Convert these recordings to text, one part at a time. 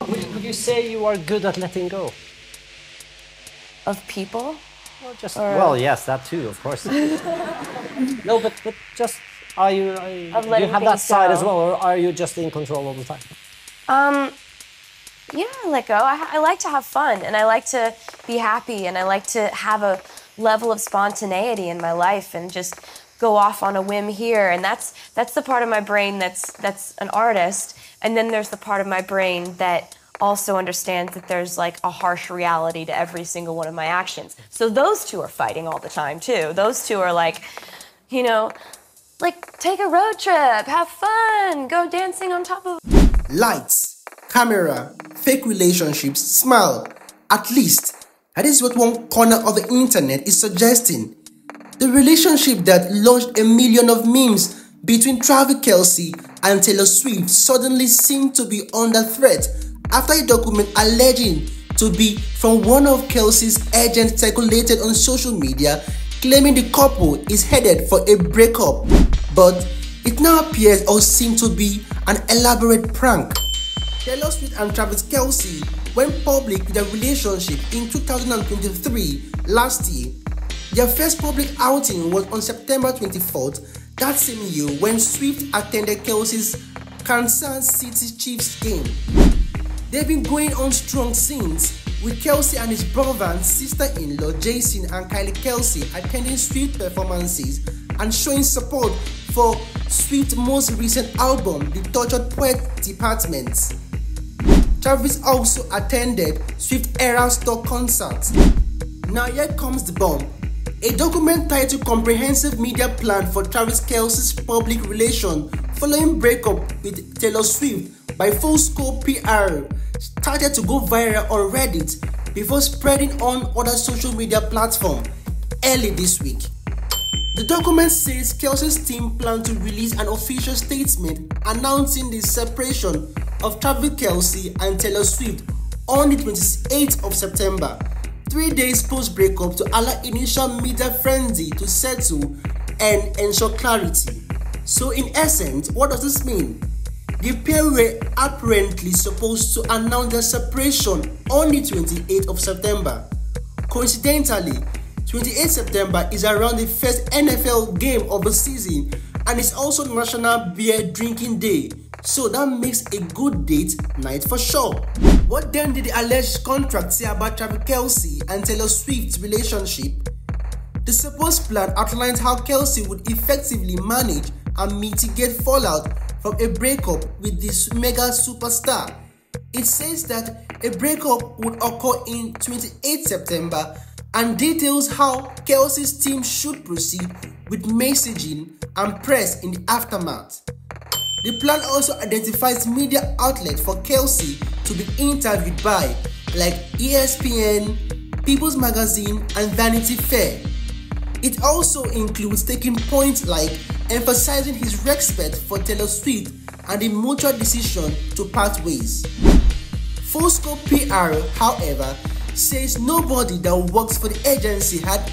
Would, would you say you are good at letting go? Of people? Well, just well, yes, that too, of course. no, but but just are you? Are you do you have that things side as well, or are you just in control all the time? Um, yeah, I let go. I, I like to have fun and I like to be happy and I like to have a level of spontaneity in my life and just go off on a whim here. And that's that's the part of my brain that's that's an artist. And then there's the part of my brain that also understands that there's like a harsh reality to every single one of my actions. So those two are fighting all the time too. Those two are like, you know, like take a road trip, have fun, go dancing on top of Lights, camera, fake relationships, smile. At least, that is what one corner of the internet is suggesting. The relationship that launched a million of memes between Travis Kelce and Taylor Swift suddenly seemed to be under threat after a document alleging to be from one of Kelce's agents circulated on social media claiming the couple is headed for a breakup. But it now appears or seems to be an elaborate prank. Taylor Swift and Travis Kelce went public with their relationship in 2023 last year. Their first public outing was on September 24th that same year when Swift attended Kelce's Kansas City Chiefs game. They've been going on strong since, with Kelce and his brother and sister-in-law Jason and Kylie Kelce attending Swift performances and showing support for Swift's most recent album, The Tortured Poet Department. Travis also attended Swift Eras Tour concerts. Now here comes the bomb. A document titled Comprehensive Media Plan for Travis Kelce's Public Relation following breakup with Taylor Swift by Full Scope PR started to go viral on Reddit before spreading on other social media platforms early this week. The document says Kelce's team plan to release an official statement announcing the separation of Travis Kelce and Taylor Swift on the 28th of September, three days post breakup to allow initial media frenzy to settle and ensure clarity. So, in essence, what does this mean? The pair were apparently supposed to announce their separation on the 28th of September. Coincidentally, 28 September is around the first NFL game of the season and it's also National Beer Drinking Day, so that makes a good date night for sure. What then did the alleged contract say about Travis Kelce and Taylor Swift's relationship? The supposed plan outlines how Kelce would effectively manage and mitigate fallout from a breakup with this mega superstar. It says that a breakup would occur in 28 September and details how Kelce's team should proceed with messaging and press in the aftermath. The plan also identifies media outlets for Kelce to be interviewed by, like ESPN, People's Magazine, and Vanity Fair. It also includes taking points like emphasizing his respect for Taylor Swift and the mutual decision to part ways. Scope PR, however, says nobody that works for the agency had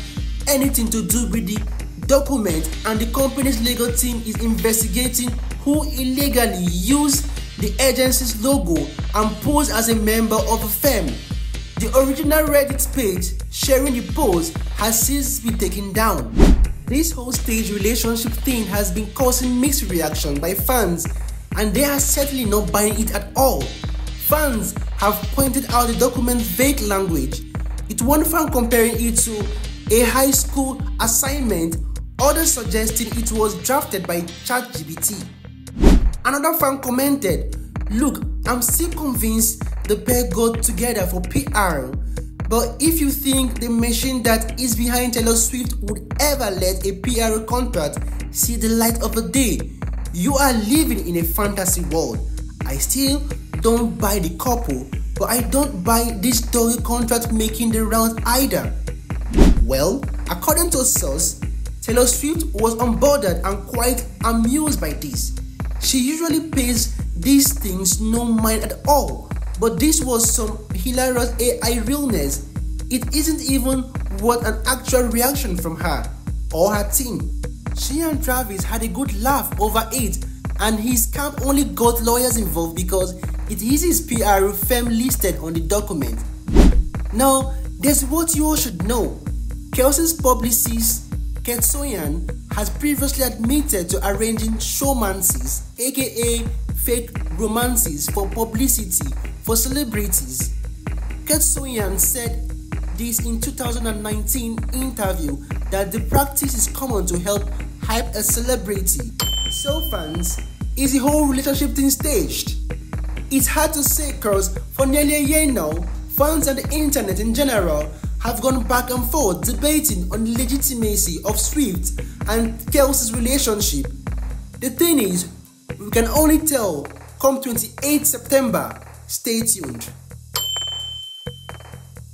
anything to do with the document and the company's legal team is investigating who illegally used the agency's logo and posed as a member of a firm. The original Reddit page sharing the post has since been taken down. This whole stage relationship thing has been causing mixed reaction by fans and they are certainly not buying it at all. Fans have pointed out the document's vague language, with one fan comparing it to a high school assignment, others suggesting it was drafted by ChatGPT. Another fan commented, Look, I'm still convinced the pair got together for PR. But if you think the machine that is behind Taylor Swift would ever let a PR contract see the light of the day, you are living in a fantasy world. I still don't buy the couple, but I don't buy this story contract making the rounds either. Well, according to a source, Taylor Swift was unbothered and quite amused by this. She usually pays these things no mind at all, but this was some hilarious AI realness. It isn't even what an actual reaction from her or her team. She and Travis had a good laugh over it, and his camp only got lawyers involved because it is his PR firm listed on the document. Now, there's what you all should know. Kelce's publicist, Kate Soyan, has previously admitted to arranging showmances, aka fake romances for publicity for celebrities. Kate Soyan said this in 2019 interview that the practice is common to help hype a celebrity. So fans, is the whole relationship thing staged? It's hard to say cause for nearly a year now, fans and the internet in general have gone back and forth debating on the legitimacy of Swift and Kelce's relationship. The thing is, we can only tell come 28 September. Stay tuned.